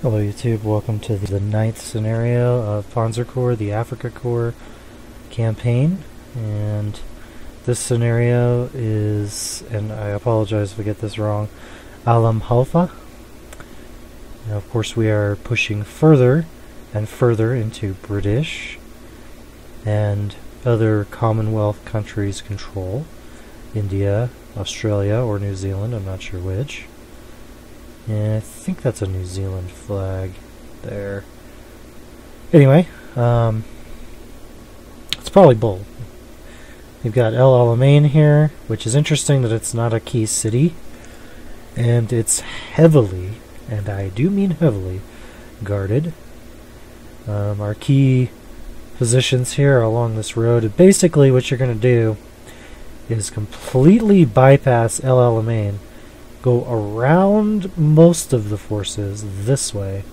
Hello YouTube, welcome to the ninth scenario of Panzer Corps, the Afrika Corps campaign. And this scenario is, and I apologize if I get this wrong, Alam Halfa. Now of course we are pushing further and further into British and other Commonwealth countries' control. India, Australia, or New Zealand, I'm not sure which. Yeah, I think that's a New Zealand flag there. Anyway, um, it's probably bold. We've got El Alamein here, which is interesting that it's not a key city. And it's heavily, and I do mean heavily, guarded. Um, our key positions here along this road. Basically, what you're going to do is completely bypass El Alamein go around most of the forces this way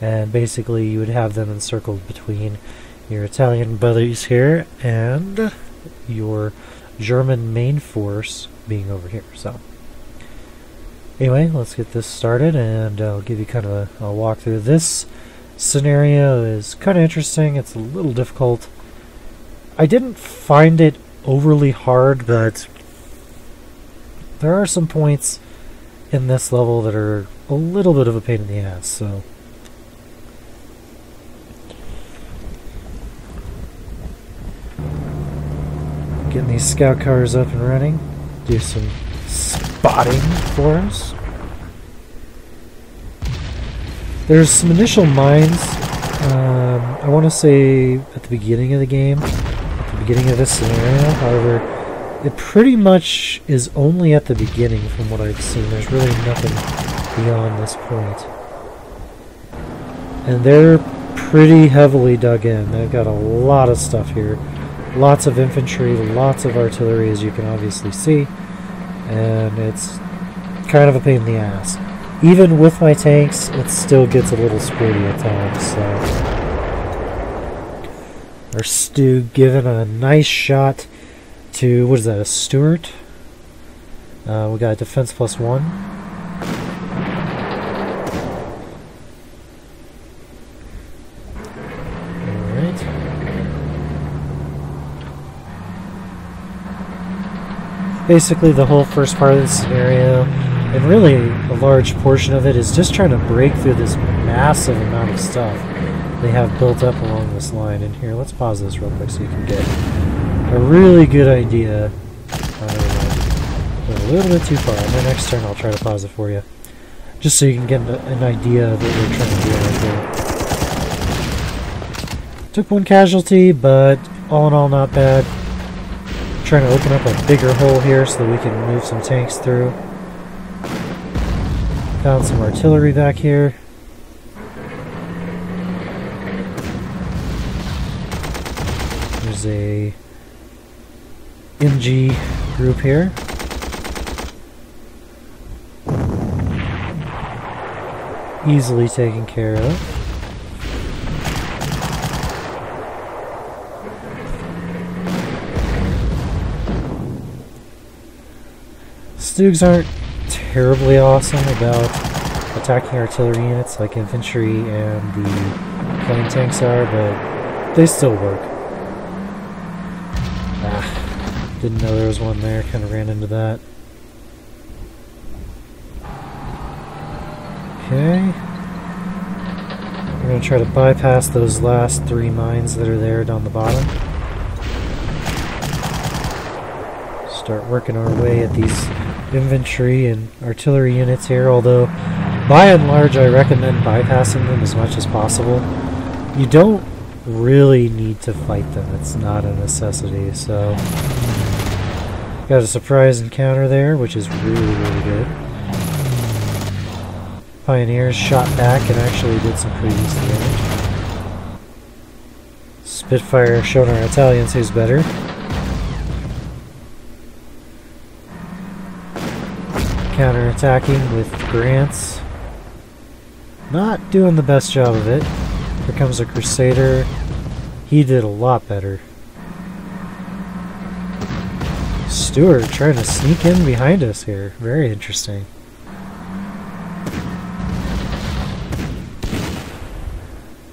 and basically you would have them encircled between your Italian buddies here and your German main force being over here. So anyway, let's get this started and I'll give you kind of a, a walkthrough. This scenario is kind of interesting. It's a little difficult. I didn't find it overly hard, but there are some points in this level that are a little bit of a pain in the ass, so... Getting these scout cars up and running. Do some spotting for us. There's some initial mines, um, I want to say at the beginning of the game, at the beginning of this scenario, however, it pretty much is only at the beginning from what I've seen. There's really nothing beyond this point. And they're pretty heavily dug in. They've got a lot of stuff here. Lots of infantry, lots of artillery as you can obviously see. And it's kind of a pain in the ass. Even with my tanks, it still gets a little sporty at times, so... Our Stu giving a nice shot to, what is that, a Stuart? Uh, we got defense plus one. Alright. Basically, the whole first part of the scenario, and really a large portion of it, is just trying to break through this massive amount of stuff they have built up along this line. And here, let's pause this real quick so you can get a really good idea. a little bit too far. My next turn, I'll try to pause it for you. Just so you can get an idea of what we're trying to do right here. Took one casualty, but all in all, not bad. trying to open up a bigger hole here so that we can move some tanks through. Found some artillery back here. There's a MG group here. Easily taken care of. Stugs aren't terribly awesome about attacking artillery units like infantry and the plain tanks are, but they still work. Didn't know there was one there, kind of ran into that. Okay. We're going to try to bypass those last three mines that are there down the bottom. Start working our way at these infantry and artillery units here, although by and large I recommend bypassing them as much as possible. You don't really need to fight them, it's not a necessity, so Got a surprise encounter there, which is really, really good. Pioneers shot back and actually did some pretty decent damage. Spitfire showing our Italians who's better. Counter-attacking with Grants. Not doing the best job of it. Here comes a Crusader. He did a lot better. Stuart trying to sneak in behind us here. Very interesting.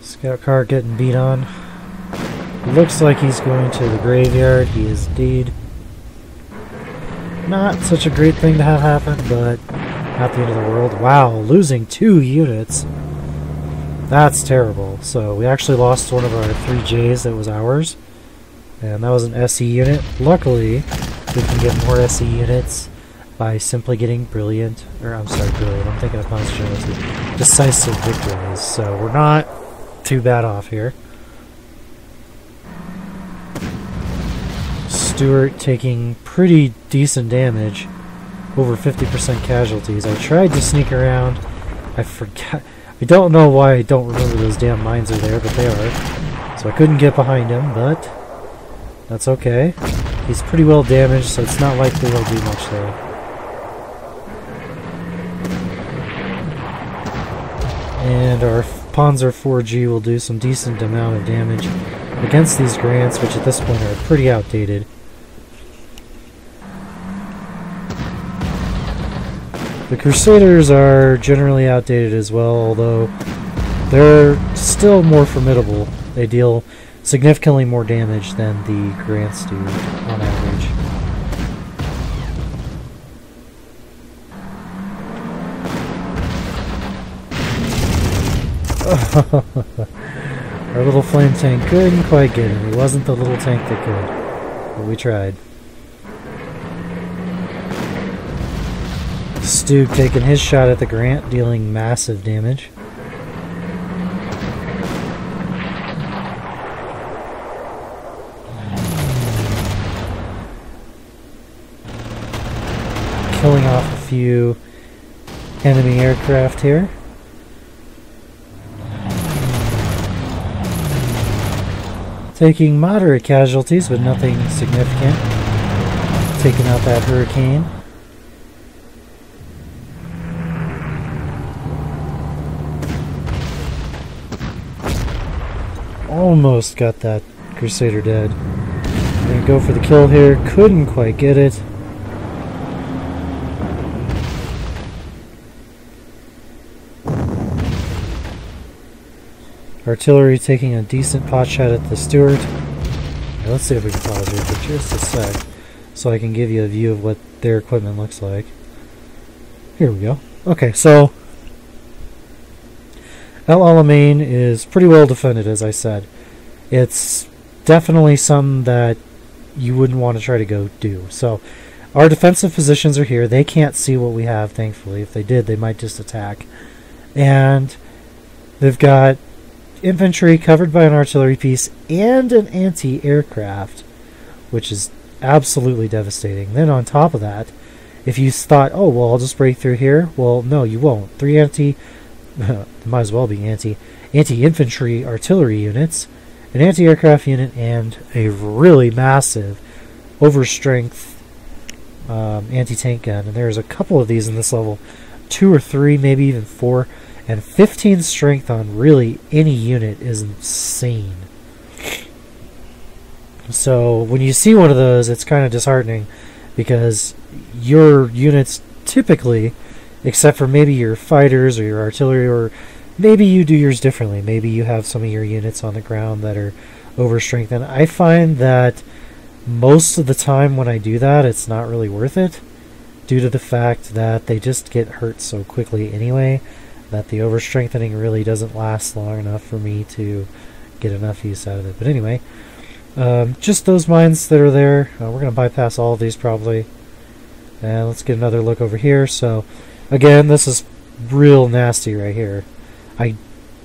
Scout car getting beat on. Looks like he's going to the graveyard. He is indeed. Not such a great thing to have happen, but not the end of the world. Wow, losing two units. That's terrible. So we actually lost one of our three Js that was ours. And that was an SE unit. Luckily, we can get more SE units by simply getting brilliant, or I'm sorry, brilliant, I'm thinking of Ponce decisive victories. So we're not too bad off here. Stuart taking pretty decent damage, over 50% casualties. I tried to sneak around. I forgot. I don't know why I don't remember those damn mines are there, but they are. So I couldn't get behind him, but that's okay. He's pretty well damaged, so it's not likely he'll do much there. And our Panzer 4G will do some decent amount of damage against these grants, which at this point are pretty outdated. The Crusaders are generally outdated as well, although they're still more formidable. They deal significantly more damage than the Grants do on average. Our little flame tank couldn't quite get him. He wasn't the little tank that could. But we tried. Stu taking his shot at the Grant, dealing massive damage. Killing off a few enemy aircraft here. Taking moderate casualties, but nothing significant. Taking out that hurricane. Almost got that Crusader dead. Gonna go for the kill here. Couldn't quite get it. Artillery taking a decent pot shot at the Stuart. let's see if we can pause here for just a sec so I can give you a view of what their equipment looks like. Here we go. Okay, so El Alamein is pretty well defended, as I said. It's definitely some that you wouldn't want to try to go do. So, our defensive positions are here. They can't see what we have, thankfully. If they did, they might just attack. And they've got infantry covered by an artillery piece and an anti aircraft, which is absolutely devastating. Then, on top of that, if you thought, oh, well, I'll just break through here, well, no, you won't. Three anti might as well be anti anti infantry artillery units, an anti aircraft unit, and a really massive overstrength um, anti tank gun. And there's a couple of these in this level, two or three, maybe even four, and 15 strength on really any unit is insane. So when you see one of those, it's kind of disheartening because your units typically except for maybe your fighters or your artillery, or maybe you do yours differently. Maybe you have some of your units on the ground that are overstrengthened. I find that most of the time when I do that, it's not really worth it due to the fact that they just get hurt so quickly anyway that the overstrengthening really doesn't last long enough for me to get enough use out of it. But anyway, um, just those mines that are there. Uh, we're going to bypass all of these probably. And let's get another look over here. So Again, this is real nasty right here. I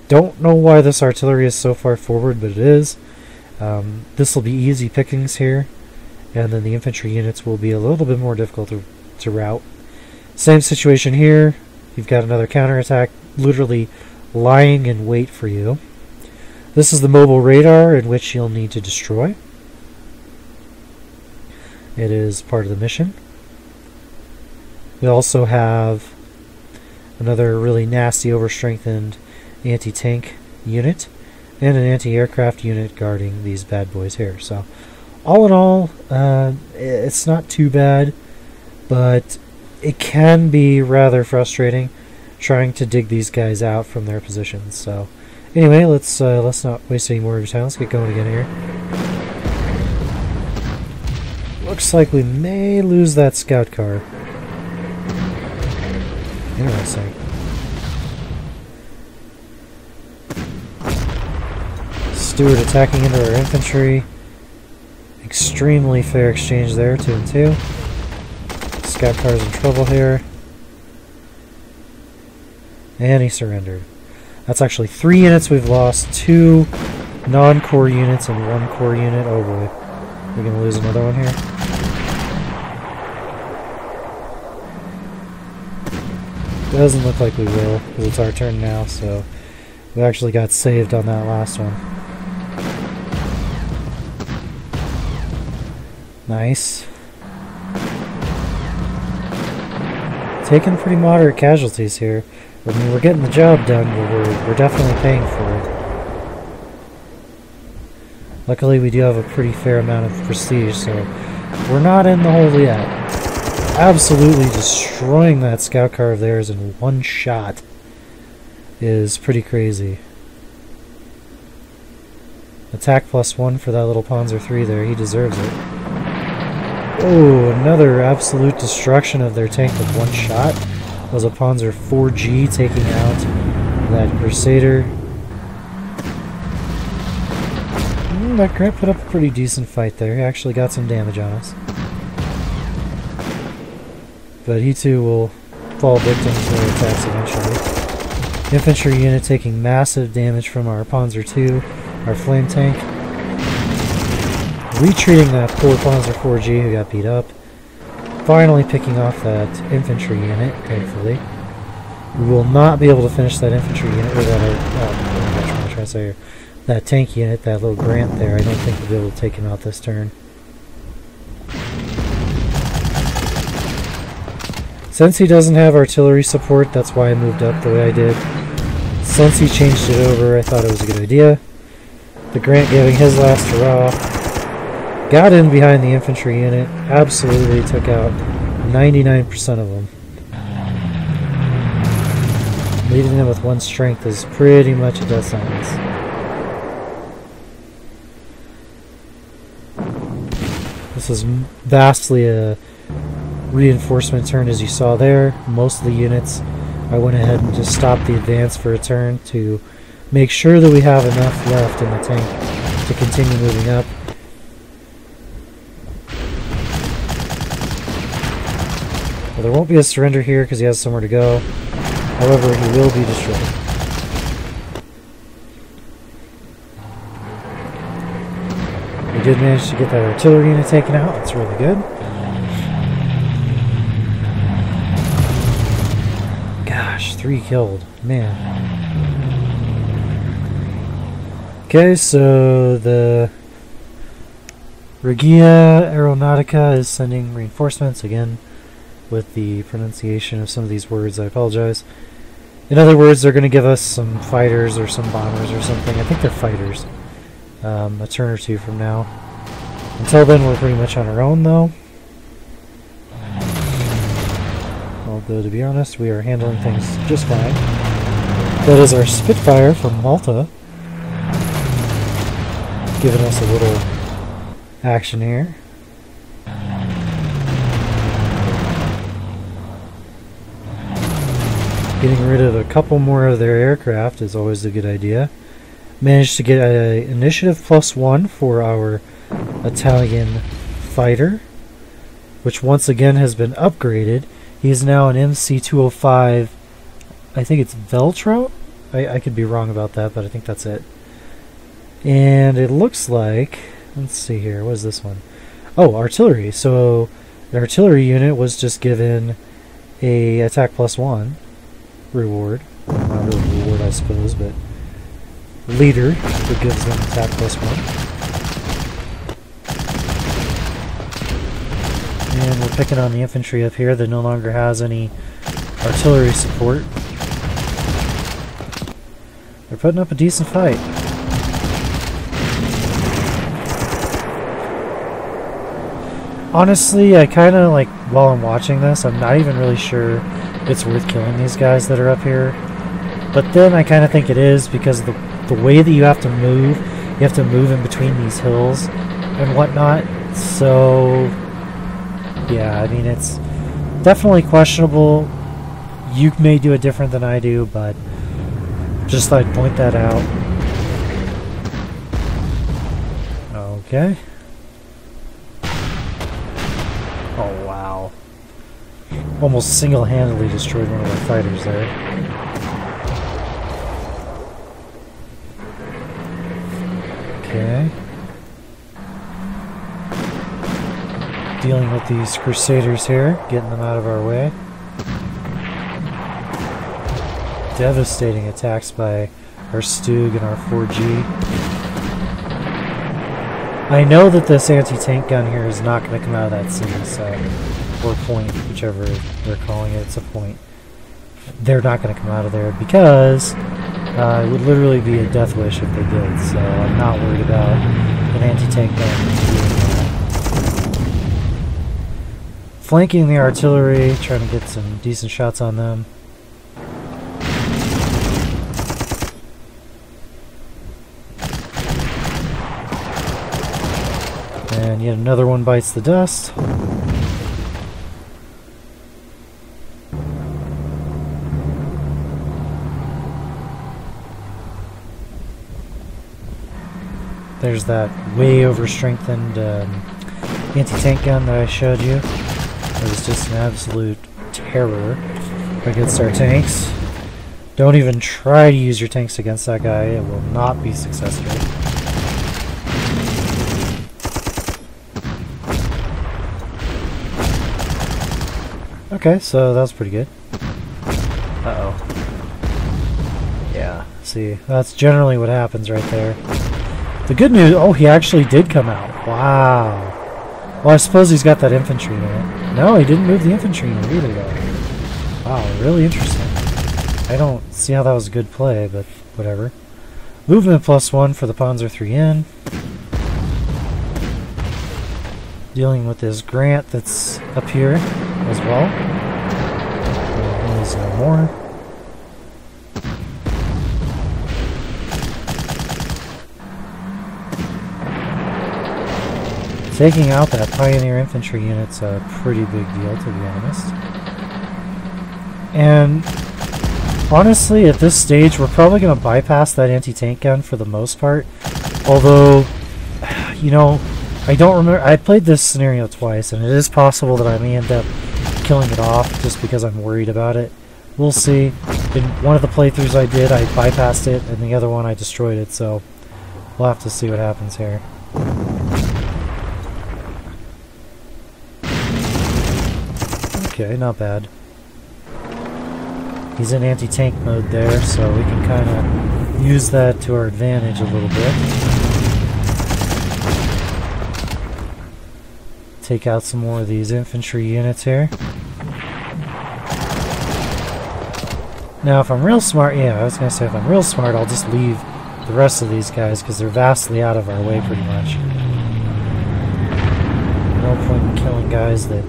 don't know why this artillery is so far forward, but it is. Um, this will be easy pickings here, and then the infantry units will be a little bit more difficult to, to route. Same situation here. You've got another counterattack literally lying in wait for you. This is the mobile radar in which you'll need to destroy. It is part of the mission. We also have another really nasty overstrengthened anti-tank unit and an anti-aircraft unit guarding these bad boys here. So all in all, uh, it's not too bad, but it can be rather frustrating trying to dig these guys out from their positions. So Anyway, let's uh, let's not waste any more of your time. Let's get going again here. Looks like we may lose that scout car. Interesting. Stuart attacking into our infantry. Extremely fair exchange there, 2 and 2. Scout car's in trouble here. And he surrendered. That's actually three units we've lost, two non-core units and one core unit. Oh boy. We're going to lose another one here. Doesn't look like we will, because it's our turn now, so we actually got saved on that last one. Nice. Taking pretty moderate casualties here. I mean, we're getting the job done, but we're, we're definitely paying for it. Luckily, we do have a pretty fair amount of prestige, so we're not in the hole yet. Absolutely destroying that scout car of theirs in one shot is pretty crazy. Attack plus one for that little Panzer III there, he deserves it. Oh, another absolute destruction of their tank with one shot was a Panzer 4G taking out that Crusader. Mm, that Grant put up a pretty decent fight there. He actually got some damage on us. But he too will fall victim to their attacks eventually. Infantry unit taking massive damage from our Panzer II, our flame tank. Retreating that poor Panzer 4G who got beat up. Finally picking off that infantry unit, thankfully. We will not be able to finish that infantry unit, or that, uh, I'm trying to say that tank unit, that little Grant there. I don't think we'll be able to take him out this turn. Since he doesn't have artillery support, that's why I moved up the way I did. Since he changed it over, I thought it was a good idea. The Grant giving his last hurrah Got in behind the infantry unit, absolutely took out 99% of them. Leaving them with one strength is pretty much a death sentence. This is vastly a reinforcement turn as you saw there. Most of the units, I went ahead and just stopped the advance for a turn to make sure that we have enough left in the tank to continue moving up. There won't be a surrender here because he has somewhere to go. However, he will be destroyed. We did manage to get that artillery unit taken out. That's really good. Gosh, three killed. Man. Okay, so the Regia Aeronautica is sending reinforcements again with the pronunciation of some of these words. I apologize. In other words, they're going to give us some fighters or some bombers or something. I think they're fighters. Um, a turn or two from now. Until then, we're pretty much on our own, though. Although, to be honest, we are handling things just fine. That is our Spitfire from Malta. Giving us a little action here. Getting rid of a couple more of their aircraft is always a good idea. Managed to get a initiative plus one for our Italian fighter, which once again has been upgraded. He is now an MC-205, I think it's Veltro? I, I could be wrong about that, but I think that's it. And it looks like, let's see here, what is this one? Oh, artillery. So the artillery unit was just given a attack plus one reward. Not really reward, I suppose, but leader that gives them attack plus one. And we're picking on the infantry up here that no longer has any artillery support. They're putting up a decent fight. Honestly, I kind of like, while I'm watching this, I'm not even really sure it's worth killing these guys that are up here. But then I kind of think it is because the, the way that you have to move, you have to move in between these hills and whatnot. So, yeah, I mean, it's definitely questionable. You may do it different than I do, but just thought I'd point that out. Okay. Oh, wow. Almost single-handedly destroyed one of our fighters there. Okay. Dealing with these crusaders here, getting them out of our way. Devastating attacks by our Stug and our 4G. I know that this anti-tank gun here is not going to come out of that scene, so, or point, whichever they're calling it, it's a point. They're not going to come out of there because uh, it would literally be a death wish if they did, so I'm not worried about an anti-tank gun. Flanking the artillery, trying to get some decent shots on them. And yet another one bites the dust. There's that way over strengthened um, anti-tank gun that I showed you. It was just an absolute terror against our tanks. Don't even try to use your tanks against that guy, it will not be successful. Okay, so that was pretty good. Uh-oh. Yeah, see, that's generally what happens right there. The good news, oh, he actually did come out. Wow. Well, I suppose he's got that infantry in it. No, he didn't move the infantry in either, though. Wow, really interesting. I don't see how that was a good play, but whatever. Movement plus one for the Panzer III in. Dealing with this Grant that's up here as well. He's no more. Taking out that Pioneer Infantry unit's a pretty big deal, to be honest. And honestly, at this stage, we're probably going to bypass that anti-tank gun for the most part. Although, you know, I don't remember. I played this scenario twice, and it is possible that I may end up killing it off just because I'm worried about it. We'll see. In one of the playthroughs I did, I bypassed it, and the other one I destroyed it, so we'll have to see what happens here. Okay, not bad. He's in anti-tank mode there, so we can kind of use that to our advantage a little bit. Take out some more of these infantry units here. Now, if I'm real smart, yeah, I was going to say if I'm real smart, I'll just leave the rest of these guys because they're vastly out of our way pretty much. No point in killing guys that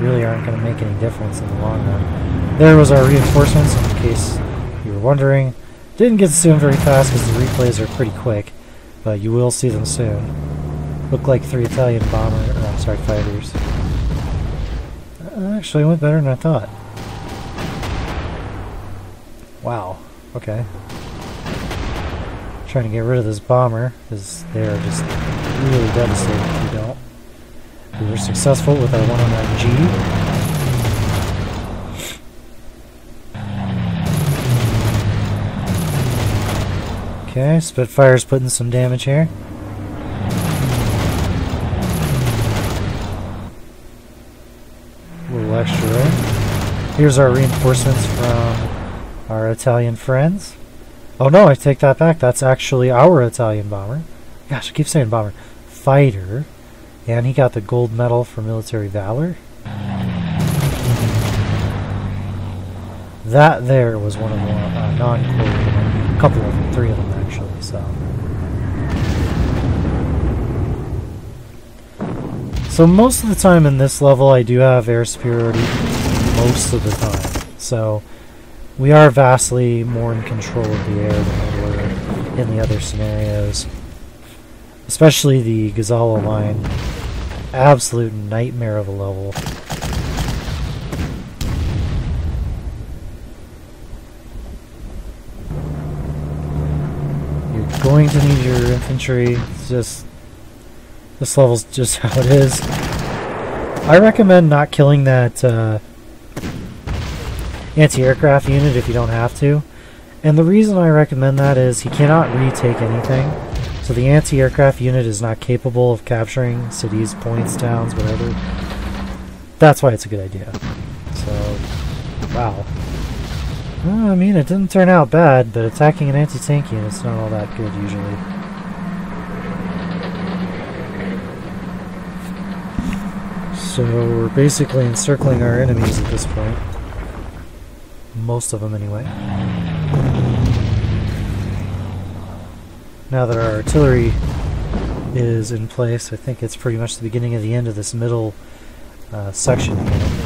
really aren't going to make any difference in the long run. There was our reinforcements, in case you were wondering. Didn't get to see them very fast because the replays are pretty quick, but you will see them soon. Look like three Italian bomber, or I'm sorry, fighters. Uh, actually, went better than I thought. Wow. Okay. Trying to get rid of this bomber, because they're just really devastating. We were successful with our 109G. Okay, Spitfire's putting some damage here. A little extra there. Here's our reinforcements from our Italian friends. Oh no, I take that back. That's actually our Italian bomber. Gosh, I keep saying bomber. Fighter. And he got the gold medal for military valor. That there was one of the uh, non-quoted, a couple of them, three of them actually, so. So most of the time in this level I do have air superiority, most of the time. So we are vastly more in control of the air than we were in the other scenarios. Especially the Gazala line. Absolute nightmare of a level. You're going to need your infantry. It's just this level's just how it is. I recommend not killing that uh, anti-aircraft unit if you don't have to. And the reason I recommend that is he cannot retake anything. So the anti-aircraft unit is not capable of capturing cities, points, towns, whatever. That's why it's a good idea. So, wow. Well, I mean, it didn't turn out bad, but attacking an anti-tank unit's not all that good usually. So we're basically encircling our enemies at this point. Most of them anyway. Now that our artillery is in place, I think it's pretty much the beginning of the end of this middle uh, section here.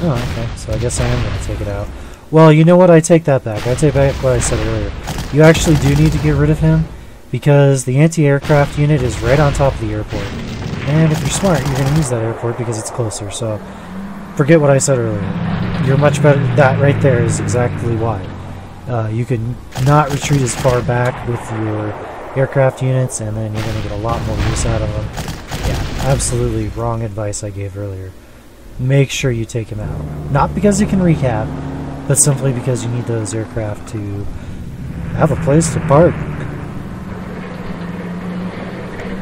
Oh, okay. So I guess I am going to take it out. Well, you know what? I take that back. I take back what I said earlier. You actually do need to get rid of him because the anti-aircraft unit is right on top of the airport. And if you're smart, you're going to use that airport because it's closer. So forget what I said earlier. You're much better. That right there is exactly why. Uh, you can not retreat as far back with your aircraft units, and then you're going to get a lot more use out of them. Yeah, absolutely wrong advice I gave earlier. Make sure you take him out. Not because he can recap, but simply because you need those aircraft to have a place to park.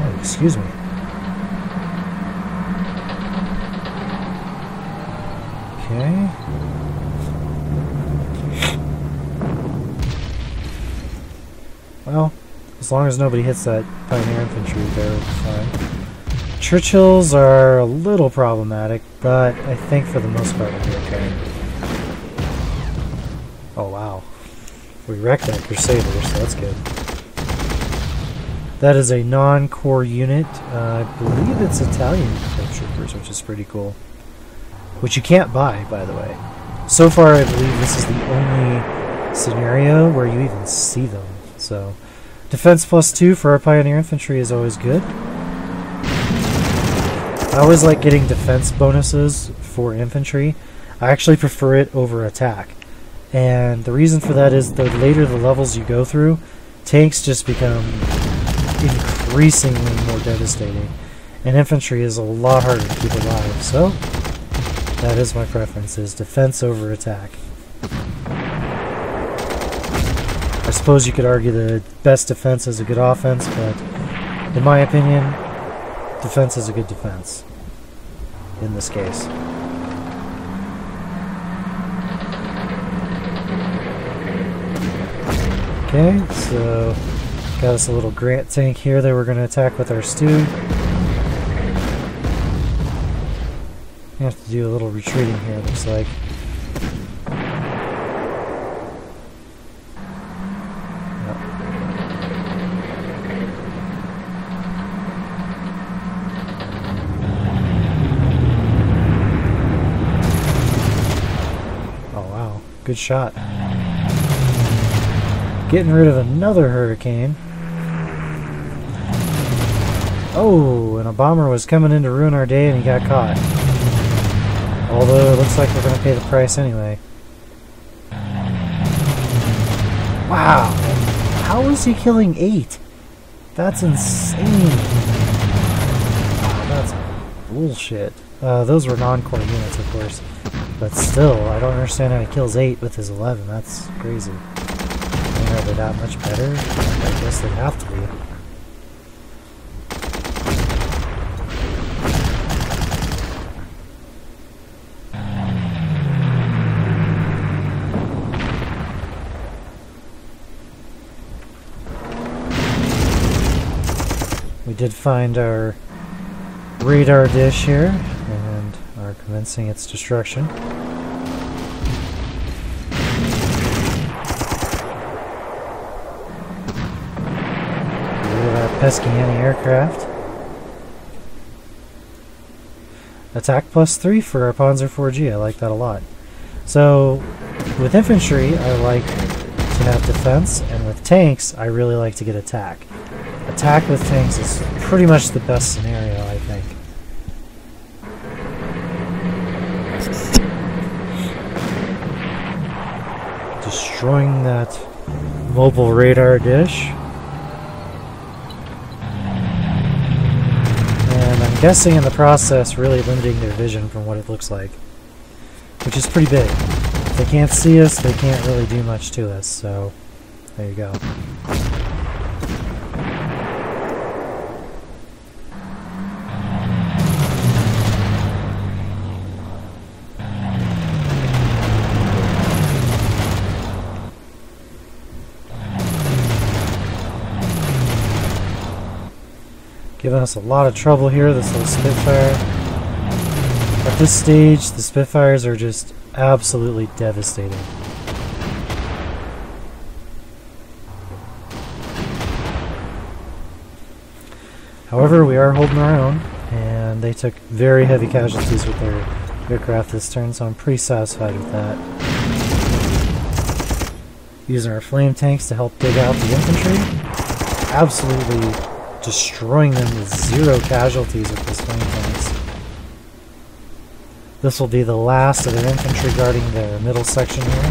Oh, excuse me. As long as nobody hits that pioneer infantry there, it'll fine. Churchills are a little problematic, but I think for the most part it'll be okay. Oh wow. We wrecked that Crusader, so that's good. That is a non-core unit. Uh, I believe it's Italian troopers, which is pretty cool. Which you can't buy, by the way. So far, I believe this is the only scenario where you even see them. So, defense plus two for our pioneer infantry is always good. I always like getting defense bonuses for infantry. I actually prefer it over attack. And the reason for that is the later the levels you go through, tanks just become increasingly more devastating. And infantry is a lot harder to keep alive, so that is my preference, is defense over attack. I suppose you could argue the best defense is a good offense, but in my opinion, defense is a good defense in this case. Okay, so got us a little Grant tank here that we're going to attack with our stew. We have to do a little retreating here, looks like. Oh wow, good shot. Getting rid of another hurricane. Oh, and a bomber was coming in to ruin our day and he got caught. Although it looks like we're going to pay the price anyway. Wow. How is he killing eight? That's insane. Bullshit. Uh, those were non-core units, of course. But still, I don't understand how he kills eight with his 11. That's crazy. Are they that much better? I guess they have to be. We did find our radar dish here and are commencing its destruction. pesky anti-aircraft. attack plus 3 for our Panzer 4G. I like that a lot. So, with infantry, I like to have defense, and with tanks, I really like to get attack. Attack with tanks is pretty much the best scenario, I think. Destroying that mobile radar dish. And I'm guessing in the process really limiting their vision from what it looks like. Which is pretty big. If they can't see us, they can't really do much to us, so there you go. Giving us a lot of trouble here, this little Spitfire. At this stage, the Spitfires are just absolutely devastating. However, we are holding our own, and they took very heavy casualties with their aircraft this turn, so I'm pretty satisfied with that. Using our flame tanks to help dig out the infantry. Absolutely destroying them with zero casualties with this tanks. This will be the last of their infantry guarding their middle section here,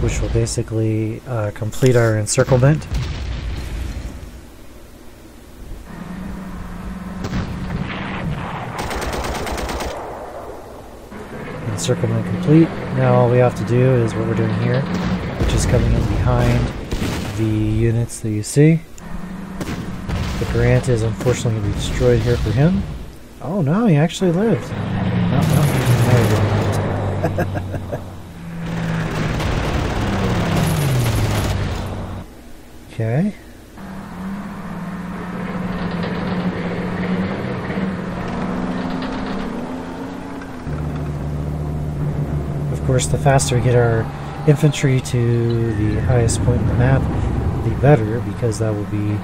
which will basically uh, complete our encirclement. Encirclement complete. Now all we have to do is what we're doing here, which is coming in behind the units that you see. The Grant is unfortunately going to be destroyed here for him. Oh no, he actually lived. No, no, okay. Of course, the faster we get our infantry to the highest point in the map, the better, because that will be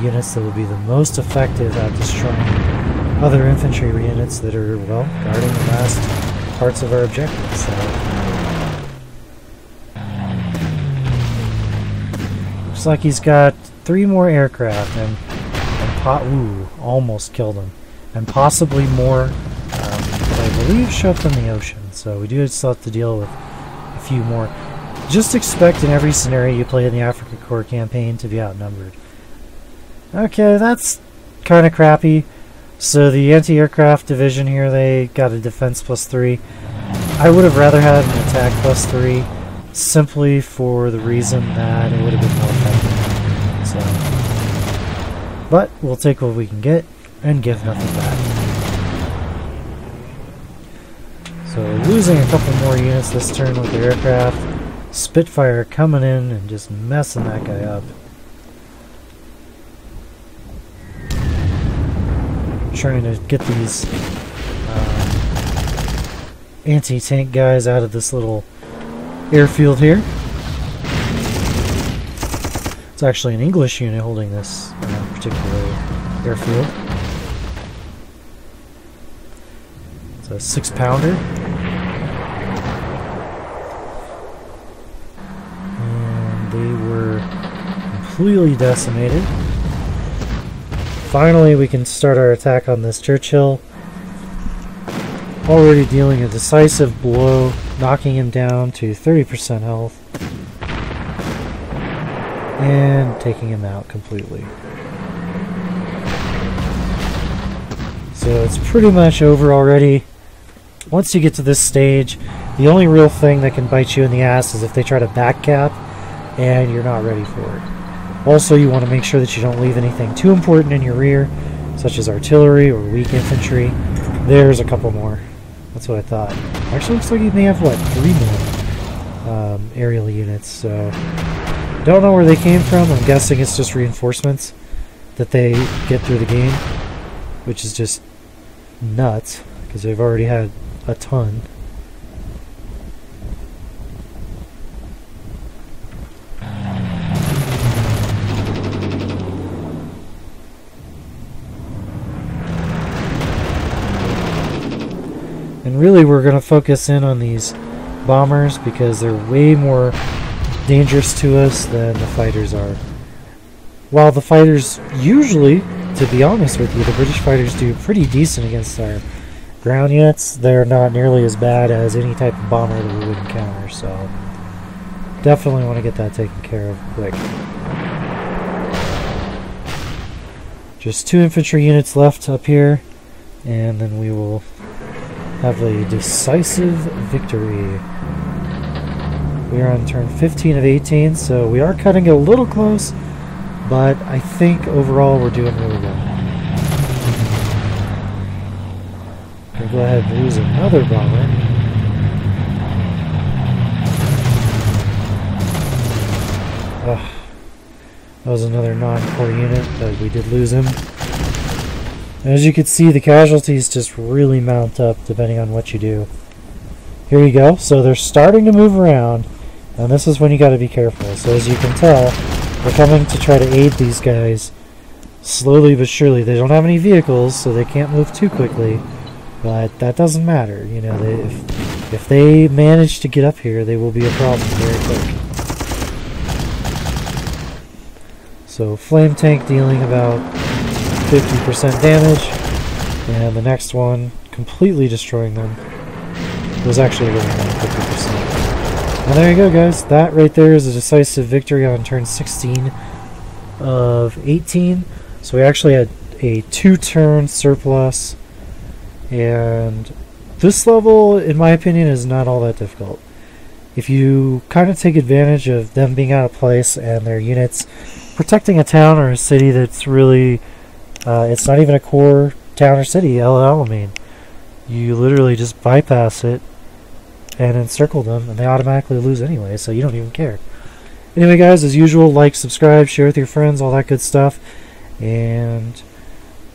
units that will be the most effective at destroying other infantry units that are, well, guarding the last parts of our objective. So. Looks like he's got three more aircraft and, and po ooh, almost killed him. And possibly more, um, I believe, show up in the ocean. So we do still have to deal with a few more. Just expect in every scenario you play in the Afrika Corps campaign to be outnumbered. Okay, that's kind of crappy. So the anti-aircraft division here, they got a defense plus 3. I would have rather had an attack plus 3, simply for the reason that it would have been more effective. So, But we'll take what we can get and give nothing back. So losing a couple more units this turn with the aircraft. Spitfire coming in and just messing that guy up. Trying to get these uh, anti-tank guys out of this little airfield here. It's actually an English unit holding this uh, particular airfield. It's a six pounder. And they were completely decimated. Finally, we can start our attack on this Churchill. Already dealing a decisive blow, knocking him down to 30% health. And taking him out completely. So it's pretty much over already. Once you get to this stage, the only real thing that can bite you in the ass is if they try to back cap and you're not ready for it. Also, you want to make sure that you don't leave anything too important in your rear, such as artillery or weak infantry. There's a couple more. That's what I thought. Actually, looks like you may have, what, three more um, aerial units, so... Don't know where they came from. I'm guessing it's just reinforcements that they get through the game, which is just nuts, because they've already had a ton. Really, we're going to focus in on these bombers because they're way more dangerous to us than the fighters are. While the fighters usually, to be honest with you, the British fighters do pretty decent against our ground units, they're not nearly as bad as any type of bomber that we would encounter, so definitely want to get that taken care of quick. Just two infantry units left up here, and then we will have a decisive victory. We are on turn 15 of 18, so we are cutting it a little close, but I think overall we're doing really well. We'll go ahead and lose another bomber. Ugh. That was another non-core unit, but we did lose him. As you can see, the casualties just really mount up depending on what you do. Here you go. So they're starting to move around, and this is when you got to be careful. So as you can tell, we're coming to try to aid these guys slowly but surely. They don't have any vehicles, so they can't move too quickly, but that doesn't matter. You know, they, if, if they manage to get up here, they will be a problem very quick. So flame tank dealing about 50% damage, and the next one completely destroying them was actually really only 50%. And there you go, guys. That right there is a decisive victory on turn 16 of 18. So we actually had a two-turn surplus, and this level, in my opinion, is not all that difficult. If you kind of take advantage of them being out of place and their units protecting a town or a city that's really uh, it's not even a core town or city, El Alamein. You literally just bypass it and encircle them, and they automatically lose anyway, so you don't even care. Anyway, guys, as usual, like, subscribe, share with your friends, all that good stuff. And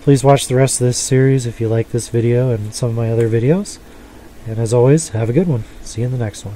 please watch the rest of this series if you like this video and some of my other videos. And as always, have a good one. See you in the next one.